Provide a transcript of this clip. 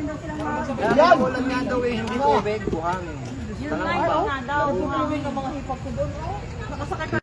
Alphamart, daw silang mga... Yan! Ulan nga daw eh, hindi tubig, buhangin. Yun nga, yun oh. nga daw. Tutuloy ng mga hipag ko doon. oh. Nakasakay